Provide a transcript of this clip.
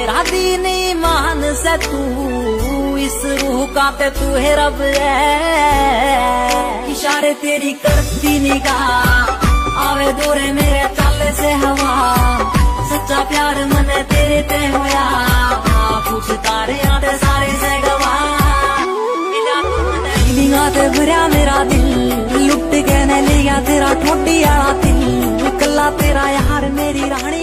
तेरा दीनी मान से तू इस रूह का ते तू है। रब है इशारे तेरी करती निगाह, आवे दूरे मेरे चल से हवा। सच्चा प्यार मन तेरे ते होया कुछ तारे आते सारे से गवा। ते भरिया मेरा दिल, लुट के ने लिया तेरा ठोटी आला दिल कला तेरा यार मेरी रानी